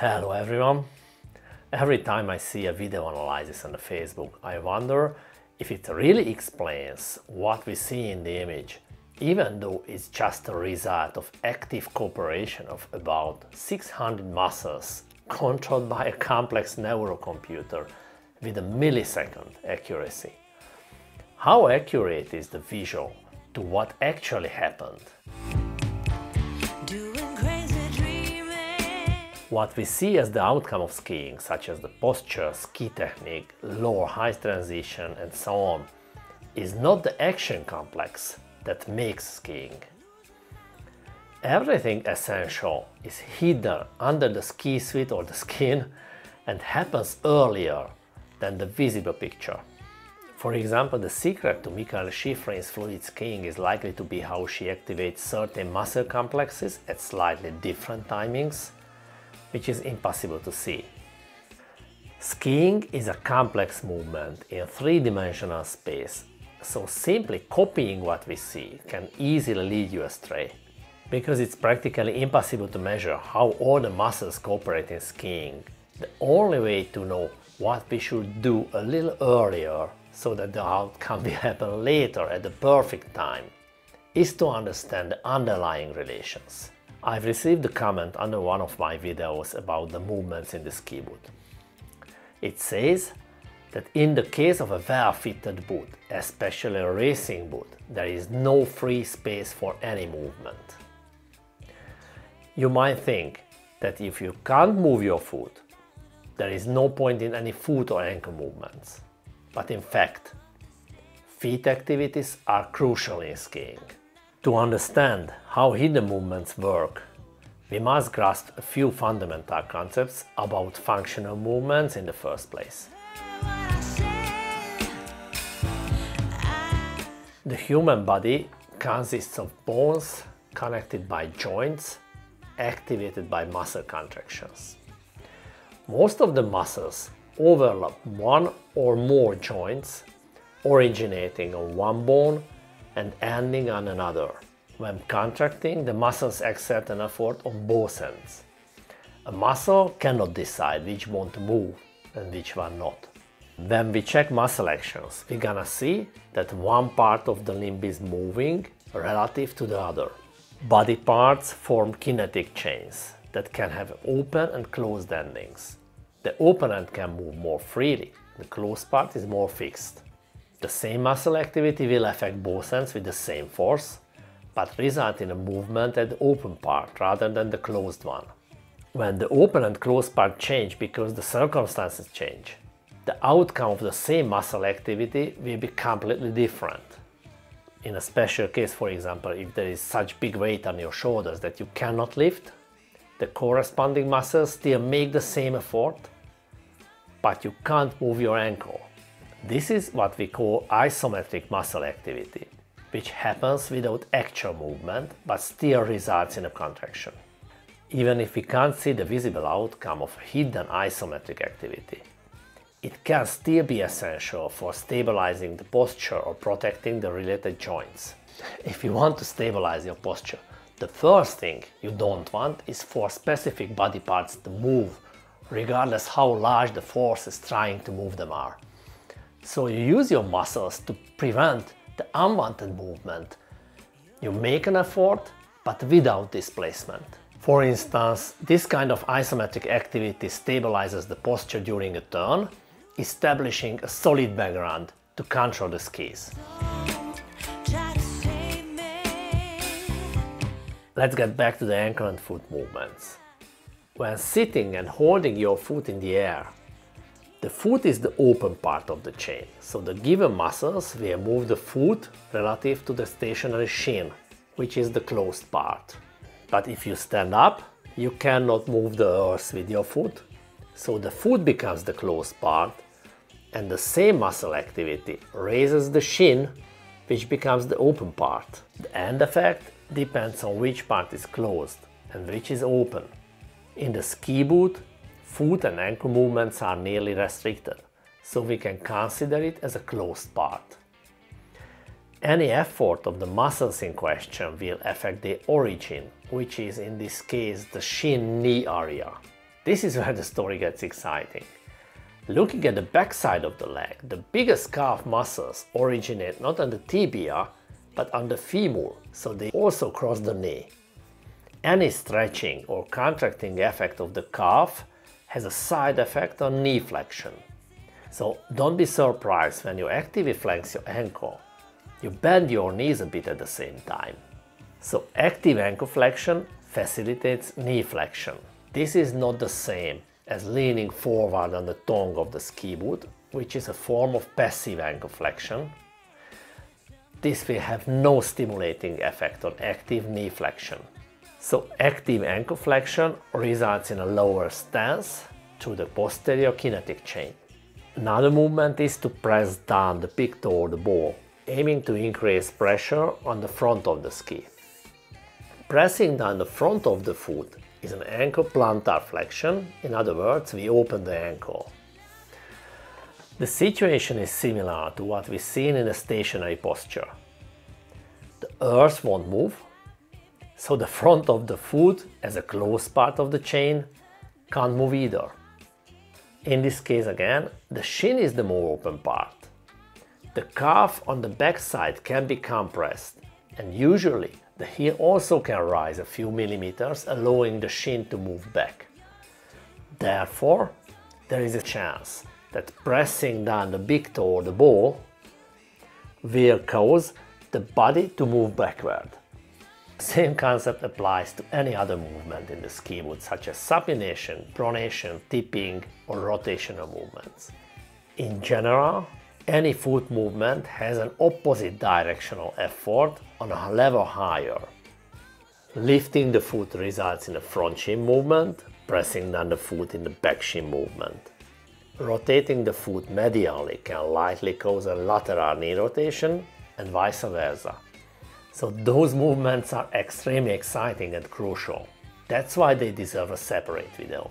Hello everyone! Every time I see a video analysis on Facebook, I wonder if it really explains what we see in the image, even though it's just a result of active cooperation of about 600 muscles controlled by a complex neurocomputer with a millisecond accuracy. How accurate is the visual to what actually happened? What we see as the outcome of skiing, such as the posture, ski technique, lower height transition and so on, is not the action complex that makes skiing. Everything essential is hidden under the ski suit or the skin and happens earlier than the visible picture. For example, the secret to Mikaela Shiffrin's fluid skiing is likely to be how she activates certain muscle complexes at slightly different timings which is impossible to see. Skiing is a complex movement in three-dimensional space, so simply copying what we see can easily lead you astray. Because it's practically impossible to measure how all the muscles cooperate in skiing, the only way to know what we should do a little earlier so that the outcome will happen later at the perfect time is to understand the underlying relations. I've received a comment under one of my videos about the movements in the ski boot. It says that in the case of a well-fitted boot, especially a racing boot, there is no free space for any movement. You might think that if you can't move your foot, there is no point in any foot or ankle movements. But in fact, feet activities are crucial in skiing. To understand how hidden movements work, we must grasp a few fundamental concepts about functional movements in the first place. The human body consists of bones connected by joints activated by muscle contractions. Most of the muscles overlap one or more joints originating on one bone and ending on another. When contracting, the muscles exert an effort on both ends. A muscle cannot decide which one to move and which one not. When we check muscle actions, we're gonna see that one part of the limb is moving relative to the other. Body parts form kinetic chains that can have open and closed endings. The open end can move more freely, the closed part is more fixed. The same muscle activity will affect both ends with the same force, but result in a movement at the open part rather than the closed one. When the open and closed part change because the circumstances change, the outcome of the same muscle activity will be completely different. In a special case, for example, if there is such big weight on your shoulders that you cannot lift, the corresponding muscles still make the same effort, but you can't move your ankle this is what we call isometric muscle activity, which happens without actual movement but still results in a contraction. Even if we can't see the visible outcome of hidden isometric activity, it can still be essential for stabilizing the posture or protecting the related joints. If you want to stabilize your posture, the first thing you don't want is for specific body parts to move, regardless how large the forces trying to move them are. So you use your muscles to prevent the unwanted movement. You make an effort, but without displacement. For instance, this kind of isometric activity stabilizes the posture during a turn, establishing a solid background to control the skis. Let's get back to the ankle and foot movements. When sitting and holding your foot in the air, the foot is the open part of the chain, so the given muscles will move the foot relative to the stationary shin, which is the closed part. But if you stand up, you cannot move the earth with your foot, so the foot becomes the closed part, and the same muscle activity raises the shin, which becomes the open part. The end effect depends on which part is closed and which is open. In the ski boot, Foot and ankle movements are nearly restricted, so we can consider it as a closed part. Any effort of the muscles in question will affect the origin, which is in this case the shin-knee area. This is where the story gets exciting. Looking at the backside of the leg, the biggest calf muscles originate not on the tibia, but on the femur, so they also cross the knee. Any stretching or contracting effect of the calf has a side effect on knee flexion. So don't be surprised when you actively flex your ankle. You bend your knees a bit at the same time. So active ankle flexion facilitates knee flexion. This is not the same as leaning forward on the tongue of the ski boot, which is a form of passive ankle flexion. This will have no stimulating effect on active knee flexion. So active ankle flexion results in a lower stance to the posterior kinetic chain. Another movement is to press down the toe or the ball, aiming to increase pressure on the front of the ski. Pressing down the front of the foot is an ankle plantar flexion, in other words, we open the ankle. The situation is similar to what we've seen in a stationary posture. The earth won't move, so the front of the foot, as a closed part of the chain, can't move either. In this case again, the shin is the more open part. The calf on the backside can be compressed and usually the heel also can rise a few millimeters allowing the shin to move back. Therefore, there is a chance that pressing down the big toe or the ball will cause the body to move backward. Same concept applies to any other movement in the ski boot, such as supination, pronation, tipping, or rotational movements. In general, any foot movement has an opposite directional effort on a level higher. Lifting the foot results in a front shin movement, pressing down the foot in the back shin movement. Rotating the foot medially can lightly cause a lateral knee rotation and vice versa. So those movements are extremely exciting and crucial. That's why they deserve a separate video.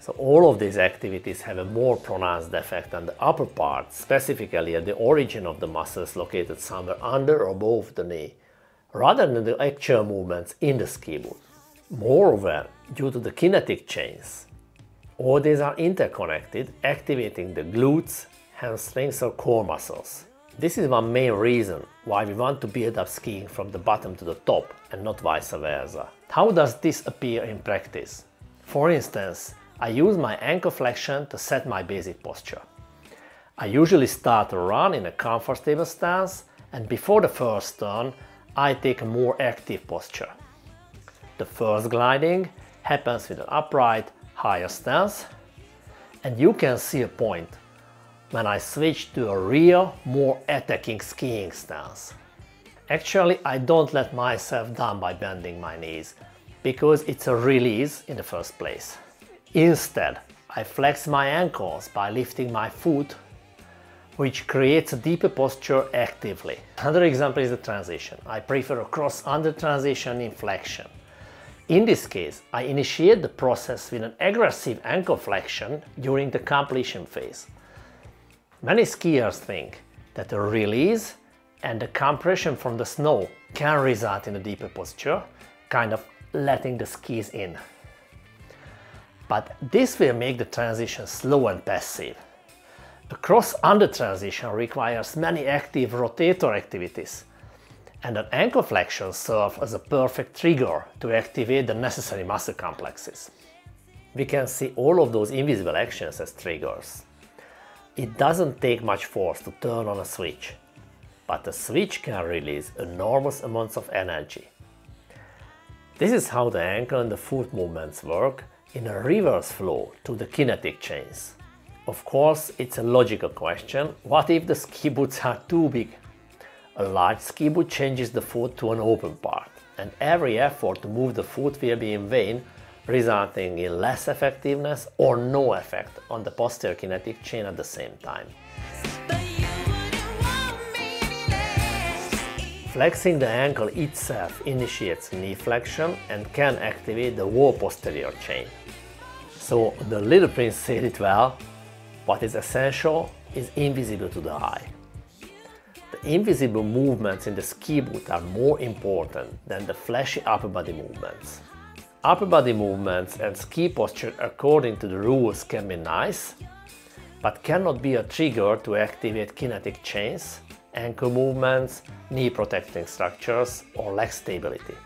So all of these activities have a more pronounced effect on the upper part, specifically at the origin of the muscles located somewhere under or above the knee, rather than the actual movements in the ski boot. Moreover, due to the kinetic chains, all these are interconnected, activating the glutes, hamstrings or core muscles. This is one main reason why we want to build up skiing from the bottom to the top and not vice versa. How does this appear in practice? For instance, I use my ankle flexion to set my basic posture. I usually start a run in a comfortable stance and before the first turn I take a more active posture. The first gliding happens with an upright, higher stance and you can see a point when I switch to a real, more attacking skiing stance. Actually, I don't let myself down by bending my knees, because it's a release in the first place. Instead, I flex my ankles by lifting my foot, which creates a deeper posture actively. Another example is the transition. I prefer a cross-under transition in flexion. In this case, I initiate the process with an aggressive ankle flexion during the completion phase. Many skiers think that the release and the compression from the snow can result in a deeper posture, kind of letting the skis in. But this will make the transition slow and passive. A cross-under transition requires many active rotator activities, and an ankle flexion serves as a perfect trigger to activate the necessary muscle complexes. We can see all of those invisible actions as triggers. It doesn't take much force to turn on a switch, but the switch can release enormous amounts of energy. This is how the ankle and the foot movements work in a reverse flow to the kinetic chains. Of course, it's a logical question, what if the ski boots are too big? A large ski boot changes the foot to an open part, and every effort to move the foot will be in vain resulting in less effectiveness or no effect on the posterior kinetic chain at the same time. Flexing the ankle itself initiates knee flexion and can activate the whole posterior chain. So the little prince said it well, what is essential is invisible to the eye. The invisible movements in the ski boot are more important than the flashy upper body movements. Upper body movements and ski posture according to the rules can be nice, but cannot be a trigger to activate kinetic chains, ankle movements, knee protecting structures or leg stability.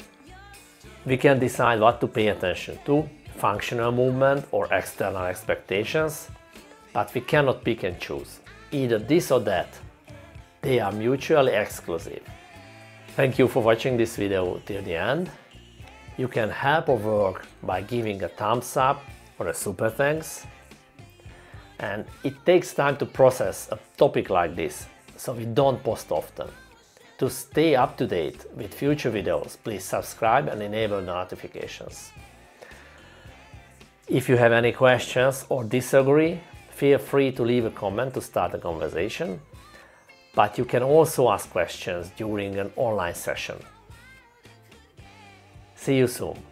We can decide what to pay attention to, functional movement or external expectations, but we cannot pick and choose. Either this or that. They are mutually exclusive. Thank you for watching this video till the end. You can help our work by giving a thumbs up or a super thanks. And it takes time to process a topic like this, so we don't post often. To stay up to date with future videos, please subscribe and enable notifications. If you have any questions or disagree, feel free to leave a comment to start a conversation but you can also ask questions during an online session. See you soon.